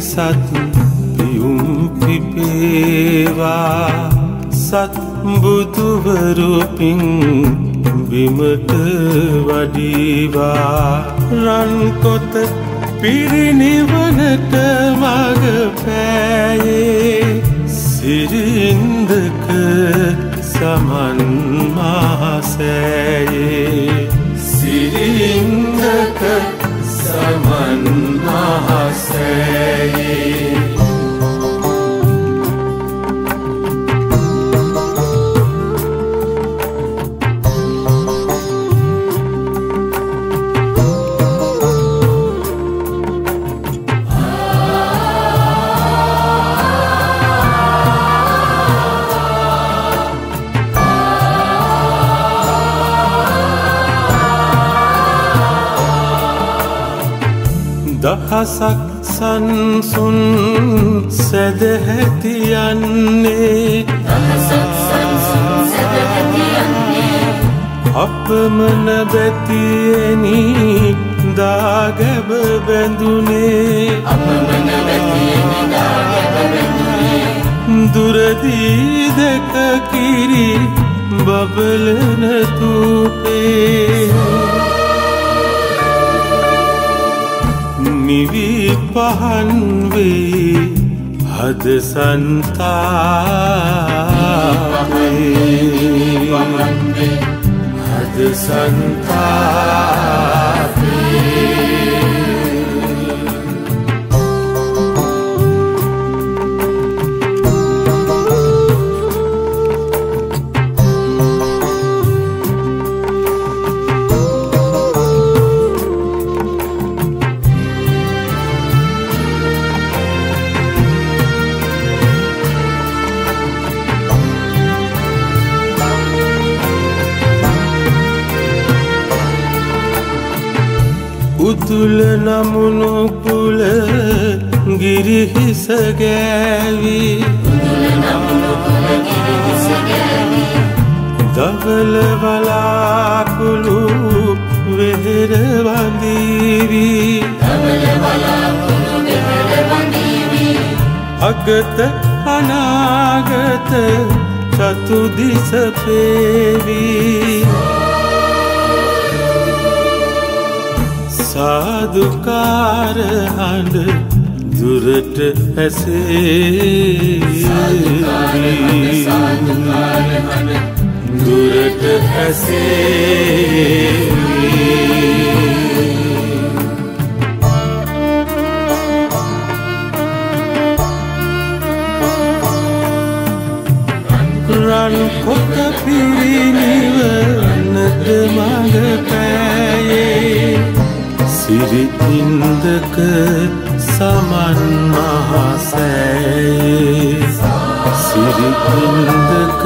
සත් පියුම් පිපේවා. සත්බුදුවරුපින් බිමට වඩීවා. රන්කොත පිරිනිවනට මග පෑයේ. සිරින්දක සමන් මහසෑයේ සිරින්දක සමන් මහසෑයේ දහසක් සන්සුන් සැදහැතියන්නේ අපමන බැතියනි දාගැබ බැඳුනේ. දුරදී දෙක කිරි බබලනතුපේ නිවී පහන්වේ හද සන්තාවේ හද සන්තාවේ උතුල නමුණු පුල ගිරිහිස ගෑවී. දවල වලාකුළු වෙහෙර වඳීවී. අගත අනාගත චතුදිස පේවී. සාදුකාර හඬ දුරට ඇසේ. දුරට ඇසේ. රන් කොත පිරිනිවනට මඟ පෑයේ. සිරිඉන්දක සමන් මහසෑයේ සිරිඉන්දක